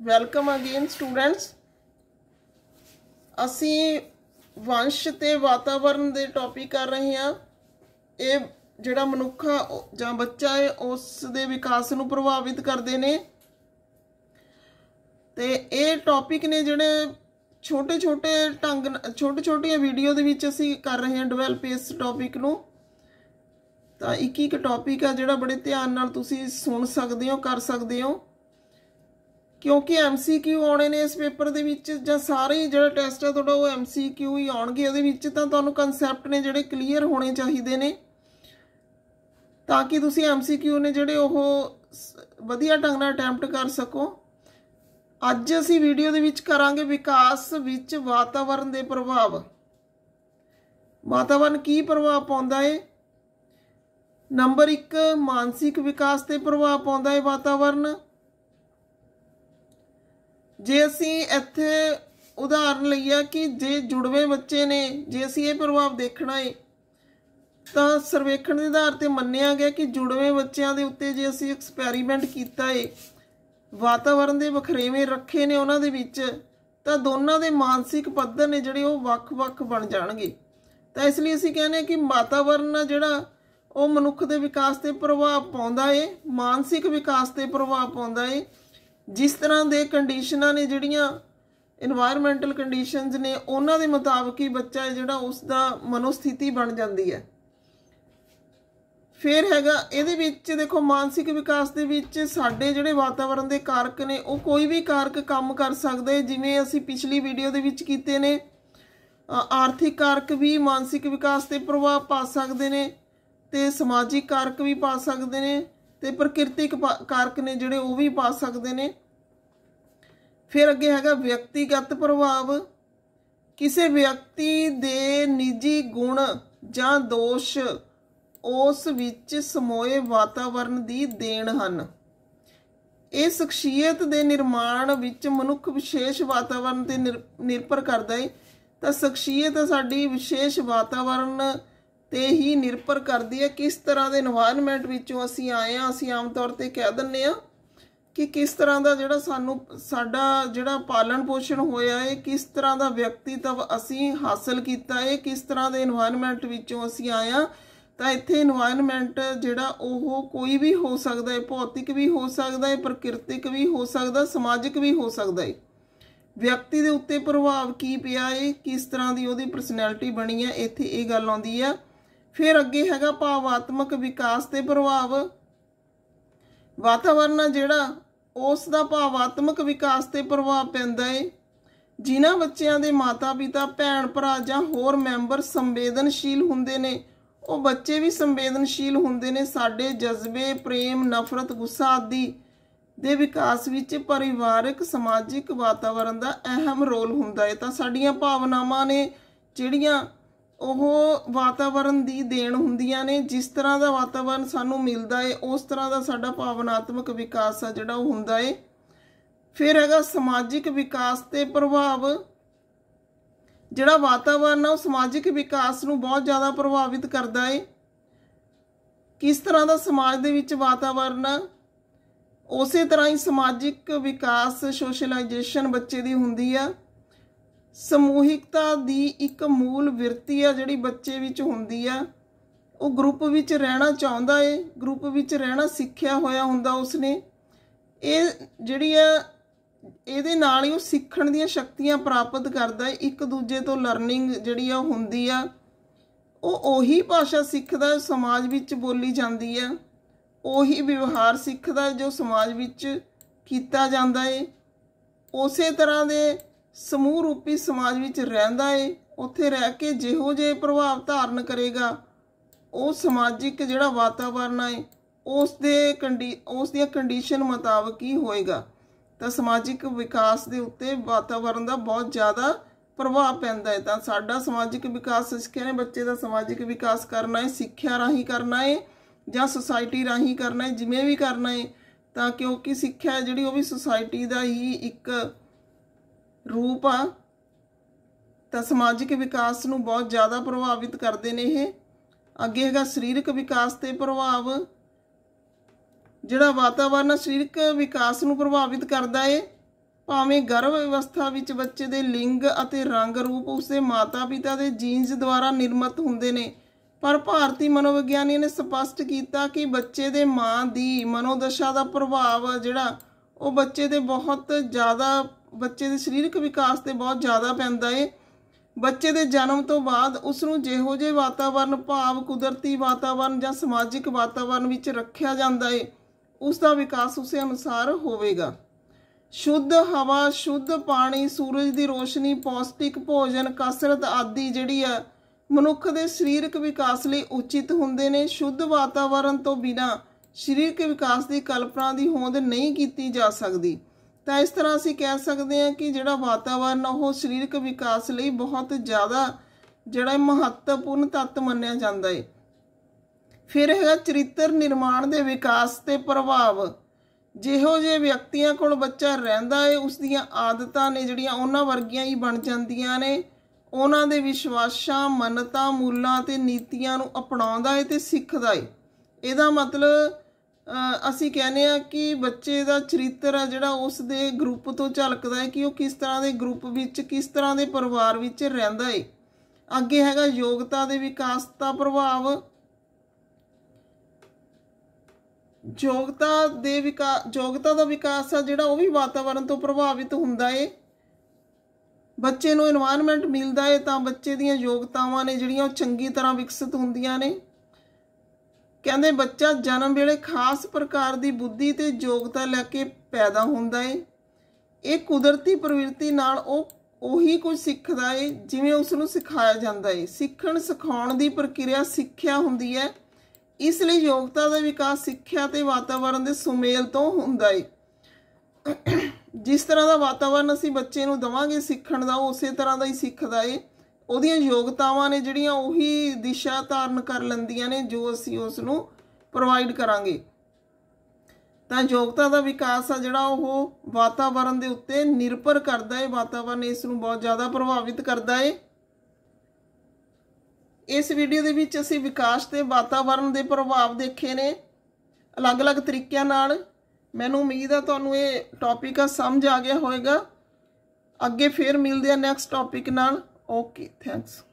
Welcome again students ਅਸੀਂ ਵੰਸ਼ ਤੇ ਵਾਤਾਵਰਣ ਦੇ ਟੌਪਿਕ ਕਰ ਰਹੇ ਹਾਂ। ਇਹ ਜਿਹੜਾ ਮਨੁੱਖ ਆ ਜਾਂ ਬੱਚਾ ਹੈ ਉਸ ਦੇ ਵਿਕਾਸ ਨੂੰ ਪ੍ਰਭਾਵਿਤ ਕਰਦੇ ਨੇ। ਤੇ ਇਹ ਟੌਪਿਕ ਨੇ ਜਿਹੜੇ ਛੋਟੇ ਛੋਟੇ ਢੰਗ ਛੋਟੇ ਛੋਟੀਆਂ ਵੀਡੀਓ ਦੇ ਵਿੱਚ ਅਸੀਂ ਕਰ ਰਹੇ ਹਾਂ ਡਿਵੈਲਪ ਇਸ ਟੌਪਿਕ ਨੂੰ। ਤਾਂ ਇੱਕ ਇੱਕ ਟੌਪਿਕ ਆ ਜਿਹੜਾ ਬੜੇ ਧਿਆਨ ਨਾਲ ਤੁਸੀਂ ਸੁਣ ਸਕਦੇ ਹੋ, ਕਰ ਸਕਦੇ ਹੋ। ਕਿਉਂਕਿ ਐਮਸੀਕਿਊ ਆਉਣੇ ਨੇ ਇਸ ਪੇਪਰ ਦੇ ਵਿੱਚ, ਜਾਂ ਸਾਰੇ ਹੀ ਜਿਹੜਾ ਟੈਸਟ ਆ ਤੁਹਾਡਾ ਉਹ ਐਮਸੀਕਿਊ ਹੀ ਆਉਣਗੇ। ਉਹਦੇ ਵਿੱਚ ਤਾਂ ਤੁਹਾਨੂੰ ਕਨਸੈਪਟ ਨੇ ਜਿਹੜੇ ਕਲੀਅਰ ਹੋਣੇ ਚਾਹੀਦੇ ਨੇ। ਤਾਂ ਕਿ ਤੁਸੀਂ ਐਮਸੀਕਿਊ ਨੇ ਜਿਹੜੇ ਉਹ ਸ- ਵਧੀਆ ਢੰਗ ਨਾਲ ਅਟੈਂਪਟ ਕਰ ਸਕੋ। ਅੱਜ ਅਸੀਂ ਵੀਡੀਓ ਦੇ ਵਿੱਚ ਕਰਾਂਗੇ ਵਿਕਾਸ ਵਿੱਚ ਵਾਤਾਵਰਣ ਦੇ ਪ੍ਰਭਾਵ। ਵਾਤਾਵਰਣ ਕੀ ਪ੍ਰਭਾਵ ਪਾਉਂਦਾ ਹੈ ਨੰਬਰ 1 ਮਾਨਸਿਕ ਵਿਕਾਸ ਤੇ ਪ੍ਰਭਾਵ ਪਾਉਂਦਾ ਹੈ ਵਾਤਾਵਰਣ ਜੇ ਅਸੀਂ ਇੱਥੇ ਉਦਾਹਰਨ ਲਈਏ ਕਿ ਜੇ ਜੁੜਵੇਂ ਬੱਚੇ ਨੇ, ਜੇ ਅਸੀਂ ਇਹ ਪ੍ਰਭਾਵ ਦੇਖਣਾ ਹੈ ਤਾਂ ਸਰਵੇਖਣ ਦੇ ਆਧਾਰ ਤੇ ਮੰਨਿਆ ਗਿਆ ਕਿ ਜੁੜਵੇਂ ਬੱਚਿਆਂ ਦੇ ਉੱਤੇ ਜੇ ਅਸੀਂ ਐਕਸਪੈਰੀਮੈਂਟ ਕੀਤਾ ਹੈ ਵਾਤਾਵਰਣ ਦੇ ਵਖਰੇਵੇਂ ਰੱਖੇ ਨੇ ਉਹਨਾਂ ਦੇ ਵਿੱਚ, ਤਾਂ ਦੋਨਾਂ ਦੇ ਮਾਨਸਿਕ ਪੱਧਰ ਨੇ ਜਿਹੜੇ ਉਹ ਵੱਖ-ਵੱਖ ਬਣ ਜਾਣਗੇ। ਤਾਂ ਇਸ ਲਈ ਅਸੀਂ ਕਹਿੰਦੇ ਹਾਂ ਕਿ ਵਾਤਾਵਰਣ ਆ ਜਿਹੜਾ, ਉਹ ਮਨੁੱਖ ਦੇ ਵਿਕਾਸ ਤੇ ਪ੍ਰਭਾਵ ਪਾਉਂਦਾ ਏ, ਮਾਨਸਿਕ ਵਿਕਾਸ ਤੇ ਪ੍ਰਭਾਵ ਪਾਉਂਦਾ ਏ ਜਿਸ ਤਰ੍ਹਾਂ ਦੇ ਕੰਡੀਸ਼ਨਾਂ ਨੇ ਜਿਹੜੀਆਂ এনवायरमेंटल ਕੰਡੀਸ਼ਨਸ ਨੇ, ਉਹਨਾਂ ਦੇ ਮੁਤਾਬਕ ਹੀ ਬੱਚਾ ਜਿਹੜਾ ਉਸ ਦਾ ਮਨੋਸਥਿਤੀ ਬਣ ਜਾਂਦੀ ਹੈ। ਫਿਰ ਹੈਗਾ ਇਹਦੇ ਵਿੱਚ ਦੇਖੋ, ਮਾਨਸਿਕ ਵਿਕਾਸ ਦੇ ਵਿੱਚ ਸਾਡੇ ਜਿਹੜੇ ਵਾਤਾਵਰਣ ਦੇ ਕਾਰਕ ਨੇ, ਉਹ ਕੋਈ ਵੀ ਕਾਰਕ ਕੰਮ ਕਰ ਸਕਦੇ, ਜਿਵੇਂ ਅਸੀਂ ਪਿਛਲੀ ਵੀਡੀਓ ਦੇ ਵਿੱਚ ਕੀਤੇ ਨੇ ਆਰਥਿਕ ਕਾਰਕ ਵੀ ਮਾਨਸਿਕ ਵਿਕਾਸ ਤੇ ਪ੍ਰਭਾਵ ਪਾ ਸਕਦੇ ਨੇ ਤੇ ਸਮਾਜਿਕ ਕਾਰਕ ਵੀ ਪਾ ਸਕਦੇ ਨੇ। ਤੇ ਪ੍ਰਕਿਰਤਿਕ ਪਾ- ਕਾਰਕ ਨੇ ਜਿਹੜੇ ਉਹ ਵੀ ਪਾ ਸਕਦੇ ਨੇ। ਫਿਰ ਅੱਗੇ ਹੈਗਾ ਵਿਅਕਤੀਗਤ ਪ੍ਰਭਾਵ। ਕਿਸੇ ਵਿਅਕਤੀ ਦੇ ਨਿੱਜੀ ਗੁਣ ਜਾਂ ਦੋਸ਼ ਉਸ ਵਿੱਚ ਸਮੋਏ ਵਾਤਾਵਰਣ ਦੀ ਦੇਣ ਹਨ। ਇਹ ਸ਼ਖਸੀਅਤ ਦੇ ਨਿਰਮਾਣ ਵਿੱਚ ਮਨੁੱਖ ਵਿਸ਼ੇਸ਼ ਵਾਤਾਵਰਣ ਤੇ ਨਿਰ- ਨਿਰਭਰ ਕਰਦਾ ਹੈ ਤਾਂ ਸ਼ਖਸੀਅਤ ਸਾਡੀ ਵਿਸ਼ੇਸ਼ ਵਾਤਾਵਰਣ ਤੇ ਹੀ ਨਿਰਭਰ ਕਰਦੀ ਹੈ ਕਿਸ ਤਰ੍ਹਾਂ ਦੇ এনवायरमेंट ਵਿੱਚੋਂ ਅਸੀਂ ਆਏ ਆ ਅਸੀਂ ਆਮ ਤੌਰ ਤੇ ਕਹਿ ਦਿੰਨੇ ਆ ਕਿ ਕਿਸ ਤਰ੍ਹਾਂ ਦਾ ਜਿਹੜਾ ਸਾਨੂੰ, ਸਾਡਾ ਜਿਹੜਾ ਪਾਲਣ ਪੋਸ਼ਣ ਹੋਇਆ ਹੈ, ਕਿਸ ਤਰ੍ਹਾਂ ਦਾ ਵਿਅਕਤੀਤਵ ਅਸੀਂ ਹਾਸਲ ਕੀਤਾ ਹੈ, ਕਿਸ ਤਰ੍ਹਾਂ ਦੇ এনवायरमेंट ਵਿੱਚੋਂ ਅਸੀਂ ਆਏ ਆ ਤਾਂ ਇੱਥੇ এনवायरमेंट ਜਿਹੜਾ ਉਹ ਕੋਈ ਵੀ ਹੋ ਸਕਦਾ ਹੈ, ਭੌਤਿਕ ਵੀ ਹੋ ਸਕਦਾ ਹੈ, ਪ੍ਰਕਿਰਤਿਕ ਵੀ ਹੋ ਸਕਦਾ, ਸਮਾਜਿਕ ਵੀ ਹੋ ਸਕਦਾ ਹੈ। ਵਿਅਕਤੀ ਦੇ ਉੱਤੇ ਪ੍ਰਭਾਵ ਕੀ ਪਿਆ ਹੈ, ਕਿਸ ਤਰ੍ਹਾਂ ਦੀ ਉਹਦੀ ਪਰਸਨੈਲਿਟੀ ਬਣੀ ਹੈ, ਇੱਥੇ ਇਹ ਗੱਲ ਆਉਂਦੀ ਹੈ ਫਿਰ ਅੱਗੇ ਹੈਗਾ ਭਾਵਾਤਮਕ ਵਿਕਾਸ ਤੇ ਪ੍ਰਭਾਵ। ਵਾਤਾਵਰਨ ਆ ਜਿਹੜਾ, ਉਸ ਦਾ ਭਾਵਾਤਮਕ ਵਿਕਾਸ ਤੇ ਪ੍ਰਭਾਵ ਪੈਂਦਾ ਹੈ ਜਿਨ੍ਹਾਂ ਬੱਚਿਆਂ ਦੇ ਮਾਤਾ-ਪਿਤਾ ਭੈਣ ਭਰਾ ਜਾਂ ਹੋਰ ਮੈਂਬਰ ਸੰਵੇਦਨਸ਼ੀਲ ਹੁੰਦੇ ਨੇ, ਉਹ ਬੱਚੇ ਵੀ ਸੰਵੇਦਨਸ਼ੀਲ ਹੁੰਦੇ ਨੇ। ਸਾਡੇ ਜਜ਼ਬੇ, ਪ੍ਰੇਮ, ਨਫ਼ਰਤ, ਗੁੱਸਾ ਆਦਿ ਦੇ ਵਿਕਾਸ ਵਿੱਚ ਪਰਿਵਾਰਕ, ਸਮਾਜਿਕ ਵਾਤਾਵਰਣ ਦਾ ਅਹਿਮ ਰੋਲ ਹੁੰਦਾ ਹੈ ਤਾਂ ਸਾਡੀਆਂ ਭਾਵਨਾਵਾਂ ਨੇ, ਜਿਹੜੀਆਂ ਉਹ ਵਾਤਾਵਰਣ ਦੀ ਦੇਣ ਹੁੰਦੀਆਂ ਨੇ, ਜਿਸ ਤਰ੍ਹਾਂ ਦਾ ਵਾਤਾਵਰਣ ਸਾਨੂੰ ਮਿਲਦਾ ਹੈ ਉਸ ਤਰ੍ਹਾਂ ਦਾ ਸਾਡਾ ਭਾਵਨਾਤਮਕ ਵਿਕਾਸ ਆ ਜਿਹੜਾ ਉਹ ਹੁੰਦਾ ਹੈ ਫਿਰ ਹੈਗਾ ਸਮਾਜਿਕ ਵਿਕਾਸ ਤੇ ਪ੍ਰਭਾਵ। ਜਿਹੜਾ ਵਾਤਾਵਰਣ ਆ ਉਹ ਸਮਾਜਿਕ ਵਿਕਾਸ ਨੂੰ ਬਹੁਤ ਜ਼ਿਆਦਾ ਪ੍ਰਭਾਵਿਤ ਕਰਦਾ ਏ। ਕਿਸ ਤਰ੍ਹਾਂ ਦਾ ਸਮਾਜ ਦੇ ਵਿੱਚ ਵਾਤਾਵਰਣ ਆ, ਉਸੇ ਤਰ੍ਹਾਂ ਹੀ ਸਮਾਜਿਕ ਵਿਕਾਸ, ਸੋਸ਼ਲਾਈਜੇਸ਼ਨ ਬੱਚੇ ਦੀ ਹੁੰਦੀ ਆ। ਸਮੂਹਿਕਤਾ ਦੀ ਇੱਕ ਮੂਲ ਵਿਰਤੀ ਆ ਜਿਹੜੀ ਬੱਚੇ ਵਿੱਚ ਹੁੰਦੀ ਆ, ਉਹ ਗਰੁੱਪ ਵਿੱਚ ਰਹਿਣਾ ਚਾਹੁੰਦਾ ਏ, ਗਰੁੱਪ ਵਿੱਚ ਰਹਿਣਾ ਸਿੱਖਿਆ ਹੋਇਆ ਹੁੰਦਾ ਉਸਨੇ। ਇਹ ਜਿਹੜੀ ਆ, ਇਹਦੇ ਨਾਲ ਹੀ ਉਹ ਸਿੱਖਣ ਦੀਆਂ ਸ਼ਕਤੀਆਂ ਪ੍ਰਾਪਤ ਕਰਦਾ ਇੱਕ ਦੂਜੇ ਤੋਂ ਲਰਨਿੰਗ ਜਿਹੜੀ ਆ ਉਹ ਹੁੰਦੀ ਆ। ਉਹ ਉਹੀ ਭਾਸ਼ਾ ਸਿੱਖਦਾ ਸਮਾਜ ਵਿੱਚ ਬੋਲੀ ਜਾਂਦੀ ਆ। ਉਹੀ ਵਿਵਹਾਰ ਸਿੱਖਦਾ ਜੋ ਸਮਾਜ ਵਿੱਚ ਕੀਤਾ ਜਾਂਦਾ ਏ। ਉਸੇ ਤਰ੍ਹਾਂ ਦੇ ਸਮੂਹ ਰੂਪੀ ਸਮਾਜ ਵਿੱਚ ਰਹਿੰਦਾ ਏ, ਉੱਥੇ ਰਹਿ ਕੇ ਜਿਹੋ ਜਿਹੇ ਪ੍ਰਭਾਵ ਧਾਰਨ ਕਰੇਗਾ, ਉਹ ਸਮਾਜਿਕ ਜਿਹੜਾ ਵਾਤਾਵਰਣ ਹੈ ਉਸ ਦੇ ਕੰਡੀ, ਉਸ ਦੀਆਂ ਕੰਡੀਸ਼ਨ ਮੁਤਾਬਕ ਹੀ ਹੋਏਗਾ। ਤਾਂ ਸਮਾਜਿਕ ਵਿਕਾਸ ਦੇ ਉੱਤੇ ਵਾਤਾਵਰਣ ਦਾ ਬਹੁਤ ਜ਼ਿਆਦਾ ਪ੍ਰਭਾਵ ਪੈਂਦਾ ਹੈ ਤਾਂ ਸਾਡਾ ਸਮਾਜਿਕ ਵਿਕਾਸ ਸਿੱਖਿਆ ਨੇ ਬੱਚੇ ਦਾ ਸਮਾਜਿਕ ਵਿਕਾਸ ਕਰਨਾ ਹੈ ਸਿੱਖਿਆ ਰਾਹੀਂ ਕਰਨਾ ਹੈ ਜਾਂ ਸੁਸਾਇਟੀ ਰਾਹੀਂ ਕਰਨਾ ਹੈ ਜਿਵੇਂ ਵੀ ਕਰਨਾ ਹੈ ਤਾਂ ਕਿਉਂਕਿ ਸਿੱਖਿਆ ਹੈ ਜਿਹੜੀ ਉਹ ਵੀ ਸੁਸਾਇਟੀ ਦਾ ਹੀ ਇੱਕ ਰੂਪ ਆ। ਤਾਂ ਸਮਾਜਿਕ ਵਿਕਾਸ ਨੂੰ ਬਹੁਤ ਜ਼ਿਆਦਾ ਪ੍ਰਭਾਵਿਤ ਕਰਦੇ ਨੇ ਇਹ। ਅੱਗੇ ਹੈਗਾ ਸਰੀਰਕ ਵਿਕਾਸ ਤੇ ਪ੍ਰਭਾਵ। ਜਿਹੜਾ ਵਾਤਾਵਰਣ ਸਰੀਰਕ ਵਿਕਾਸ ਨੂੰ ਪ੍ਰਭਾਵਿਤ ਕਰਦਾ ਏ। ਭਾਵੇਂ ਗਰਭ ਅਵਸਥਾ ਵਿੱਚ ਬੱਚੇ ਦੇ ਲਿੰਗ ਅਤੇ ਰੰਗ ਰੂਪ ਉਸਦੇ ਮਾਤਾ-ਪਿਤਾ ਦੇ ਜੀਨਸ ਦੁਆਰਾ ਨਿਰਮਿਤ ਹੁੰਦੇ ਨੇ। ਪਰ ਭਾਰਤੀ ਮਨੋਵਿਗਿਆਨੀ ਨੇ ਸਪਸ਼ਟ ਕੀਤਾ ਕਿ ਬੱਚੇ ਦੇ ਮਾਂ ਦੀ ਮਨੋਦਸ਼ਾ ਦਾ ਪ੍ਰਭਾਵ ਜਿਹੜਾ ਉਹ ਬੱਚੇ ਦੇ ਬਹੁਤ ਜ਼ਿਆਦਾ, ਬੱਚੇ ਦੇ ਸਰੀਰਕ ਵਿਕਾਸ ਤੇ ਬਹੁਤ ਜ਼ਿਆਦਾ ਪੈਂਦਾ ਏ। ਬੱਚੇ ਦੇ ਜਨਮ ਤੋਂ ਬਾਅਦ ਉਸ ਨੂੰ ਜਿਹੋ ਜਿਹੇ ਵਾਤਾਵਰਣ ਭਾਵ ਕੁਦਰਤੀ ਵਾਤਾਵਰਣ ਜਾਂ ਸਮਾਜਿਕ ਵਾਤਾਵਰਣ ਵਿੱਚ ਰੱਖਿਆ ਜਾਂਦਾ ਏ ਉਸ ਦਾ ਵਿਕਾਸ ਉਸੇ ਅਨੁਸਾਰ ਹੋਵੇਗਾ। ਸ਼ੁੱਧ ਹਵਾ, ਸ਼ੁੱਧ ਪਾਣੀ, ਸੂਰਜ ਦੀ ਰੋਸ਼ਨੀ, ਪੌਸ਼ਟਿਕ ਭੋਜਨ, ਕਸਰਤ ਆਦਿ ਜਿਹੜੀ ਆ, ਮਨੁੱਖ ਦੇ ਸਰੀਰਕ ਵਿਕਾਸ ਲਈ ਉਚਿਤ ਹੁੰਦੇ ਨੇ। ਸ਼ੁੱਧ ਵਾਤਾਵਰਣ ਤੋਂ ਬਿਨਾ ਸਰੀਰਕ ਵਿਕਾਸ ਦੀ ਕਲਪਨਾ ਦੀ ਹੋਂਦ ਨਹੀਂ ਕੀਤੀ ਜਾ ਸਕਦੀ। ਤਾਂ ਇਸ ਤਰ੍ਹਾਂ ਅਸੀਂ ਕਹਿ ਸਕਦੇ ਹਾਂ ਕਿ ਜਿਹੜਾ ਵਾਤਾਵਰਨ ਉਹ ਸਰੀਰਕ ਵਿਕਾਸ ਲਈ ਬਹੁਤ ਜ਼ਿਆਦਾ ਜਿਹੜਾ ਮਹੱਤਵਪੂਰਨ ਤੱਤ ਮੰਨਿਆ ਜਾਂਦਾ ਹੈ ਫਿਰ ਹੈਗਾ ਚਰਿੱਤਰ ਨਿਰਮਾਣ ਦੇ ਵਿਕਾਸ ਤੇ ਪ੍ਰਭਾਵ। ਜਿਹੋ ਜਿਹੇ ਵਿਅਕਤੀਆਂ ਕੋਲ ਬੱਚਾ ਰਹਿੰਦਾ ਹੈ ਉਸ ਦੀਆਂ ਆਦਤਾਂ ਨੇ ਜਿਹੜੀਆਂ ਉਹਨਾਂ ਵਰਗੀਆਂ ਹੀ ਬਣ ਜਾਂਦੀਆਂ ਨੇ, ਉਹਨਾਂ ਦੇ ਵਿਸ਼ਵਾਸਾਂ, ਮੰਨਤਾਂ, ਮੂਲਾਂ ਤੇ ਨੀਤੀਆਂ ਨੂੰ ਅਪਣਾਉਂਦਾ ਹੈ ਤੇ ਸਿੱਖਦਾ ਹੈ ਇਹਦਾ ਮਤਲਬ ਅਸੀਂ ਕਹਿੰਦੇ ਆ ਕਿ ਬੱਚੇ ਦਾ ਚਰਿੱਤਰ ਆ ਜਿਹੜਾ ਉਸ ਦੇ ਗਰੁੱਪ ਤੋਂ ਝਲਕਦਾ ਹੈ ਕਿ ਉਹ ਕਿਸ ਤਰ੍ਹਾਂ ਦੇ ਗਰੁੱਪ ਵਿੱਚ, ਕਿਸ ਤਰ੍ਹਾਂ ਦੇ ਪਰਿਵਾਰ ਵਿੱਚ ਰਹਿੰਦਾ ਹੈ ਅੱਗੇ ਹੈਗਾ ਯੋਗਤਾ ਦੇ ਵਿਕਾਸ ਦਾ ਪ੍ਰਭਾਵ। ਯੋਗਤਾ ਦੇ ਵਿਕਾਸ ਯੋਗਤਾ ਦਾ ਵਿਕਾਸ ਆ ਜਿਹੜਾ ਉਹ ਵੀ ਵਾਤਾਵਰਣ ਤੋਂ ਪ੍ਰਭਾਵਿਤ ਹੁੰਦਾ ਏ। ਬੱਚੇ ਨੂੰ এনवायरमेंट ਮਿਲਦਾ ਏ ਤਾਂ ਬੱਚੇ ਦੀਆਂ ਯੋਗਤਾਵਾਂ ਨੇ ਜਿਹੜੀਆਂ ਉਹ ਚੰਗੀ ਤਰ੍ਹਾਂ ਵਿਕਸਿਤ ਹੁੰਦੀਆਂ ਨੇ। ਕਹਿੰਦੇ ਬੱਚਾ ਜਨਮ ਵੇਲੇ ਖਾਸ ਪ੍ਰਕਾਰ ਦੀ ਬੁੱਧੀ ਤੇ ਯੋਗਤਾ ਲੈ ਕੇ ਪੈਦਾ ਹੁੰਦਾ ਏ। ਇਹ ਕੁਦਰਤੀ ਪ੍ਰਵਿਰਤੀ ਨਾਲ ਉਹ, ਉਹੀ ਕੁਝ ਸਿੱਖਦਾ ਏ, ਜਿਵੇਂ ਉਸ ਨੂੰ ਸਿਖਾਇਆ ਜਾਂਦਾ ਏ। ਸਿੱਖਣ, ਸਿਖਾਉਣ ਦੀ ਪ੍ਰਕਿਰਿਆ ਸਿੱਖਿਆ ਹੁੰਦੀ ਹੈ ਇਸ ਲਈ ਯੋਗਤਾ ਦਾ ਵਿਕਾਸ ਸਿੱਖਿਆ ਤੇ ਵਾਤਾਵਰਣ ਦੇ ਸੁਮੇਲ ਤੋਂ ਹੁੰਦਾ ਏ। ਜਿਸ ਤਰ੍ਹਾਂ ਦਾ ਵਾਤਾਵਰਣ ਅਸੀਂ ਬੱਚੇ ਨੂੰ ਦਵਾਂਗੇ ਸਿੱਖਣ ਦਾ ਉਸੇ ਤਰ੍ਹਾਂ ਦਾ ਹੀ ਸਿੱਖਦਾ ਏ। ਉਹਦੀਆਂ ਯੋਗਤਾਵਾਂ ਨੇ ਜਿਹੜੀਆਂ ਉਹੀ ਦਿਸ਼ਾ ਧਾਰਨ ਕਰ ਲੈਂਦੀਆਂ ਨੇ ਜੋ ਅਸੀਂ ਉਸ ਨੂੰ ਪ੍ਰੋਵਾਈਡ ਕਰਾਂਗੇ। ਤਾਂ ਯੋਗਤਾ ਦਾ ਵਿਕਾਸ ਆ ਜਿਹੜਾ ਉਹ ਵਾਤਾਵਰਣ ਦੇ ਉੱਤੇ ਨਿਰਭਰ ਕਰਦਾ ਹੈ। ਵਾਤਾਵਰਣ ਇਸ ਨੂੰ ਬਹੁਤ ਜ਼ਿਆਦਾ ਪ੍ਰਭਾਵਿਤ ਕਰਦਾ ਹੈ। ਇਸ ਵੀਡੀਓ ਦੇ ਵਿੱਚ ਅਸੀਂ ਵਿਕਾਸ ਤੇ ਵਾਤਾਵਰਣ ਦੇ ਪ੍ਰਭਾਵ ਦੇਖੇ ਨੇ ਅਲੱਗ-ਅਲੱਗ ਤਰੀਕਿਆਂ ਨਾਲ। ਮੈਨੂੰ ਉਮੀਦ ਆ ਤੁਹਾਨੂੰ ਇਹ ਟੌਪਿਕ ਆ ਸਮਝ ਆ ਗਿਆ ਹੋਵੇਗਾ। ਅੱਗੇ ਫੇਰ ਮਿਲਦੇ ਆ ਨੈਕਸਟ ਟੌਪਿਕ ਨਾਲ। Okay, thanks.